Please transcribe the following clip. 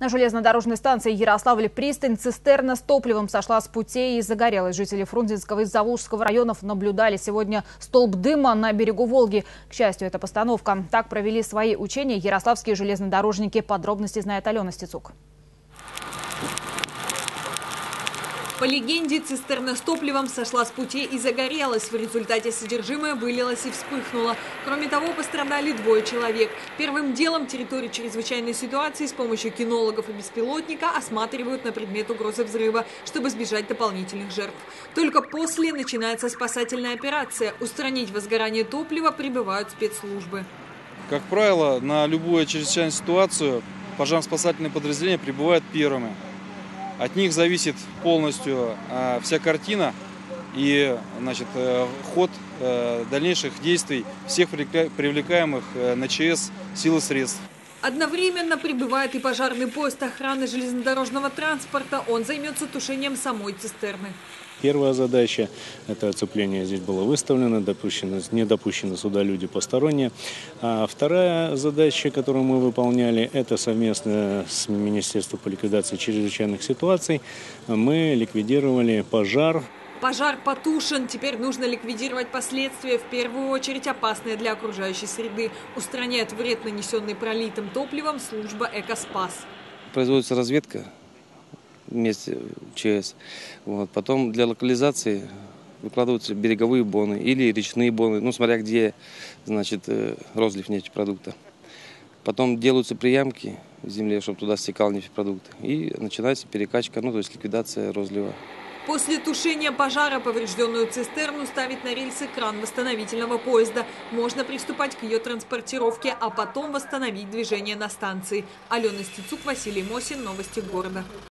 На железнодорожной станции Ярославль-Пристань цистерна с топливом сошла с путей и загорелась. Жители Фрунзенского и Заволжского районов наблюдали сегодня столб дыма на берегу Волги. К счастью, это постановка. Так провели свои учения ярославские железнодорожники. Подробности знает Алена Стецук. По легенде, цистерна с топливом сошла с путей и загорелась. В результате содержимое вылилось и вспыхнуло. Кроме того, пострадали двое человек. Первым делом территорию чрезвычайной ситуации с помощью кинологов и беспилотника осматривают на предмет угрозы взрыва, чтобы избежать дополнительных жертв. Только после начинается спасательная операция. Устранить возгорание топлива прибывают спецслужбы. Как правило, на любую чрезвычайную ситуацию пожарно-спасательные подразделения прибывают первыми. От них зависит полностью э, вся картина и значит, э, ход э, дальнейших действий всех привлекаемых на ЧС сил и средств. Одновременно прибывает и пожарный поезд охраны железнодорожного транспорта. Он займется тушением самой цистерны. Первая задача – это оцепление здесь было выставлено, допущено, не допущены сюда люди посторонние. А вторая задача, которую мы выполняли, это совместно с Министерством по ликвидации чрезвычайных ситуаций мы ликвидировали пожар Пожар потушен, теперь нужно ликвидировать последствия, в первую очередь опасные для окружающей среды. Устраняет вред, нанесенный пролитым топливом, служба «Экоспас». Производится разведка вместе ЧС. Вот. Потом для локализации выкладываются береговые боны или речные боны, ну смотря где, значит, э, розлив нефтепродукта. Потом делаются приямки в земле, чтобы туда стекал нефтепродукт. И начинается перекачка, ну то есть ликвидация розлива. После тушения пожара поврежденную цистерну ставить на рельсы кран восстановительного поезда. Можно приступать к ее транспортировке, а потом восстановить движение на станции. Алена Стецук, Василий Мосин. Новости города.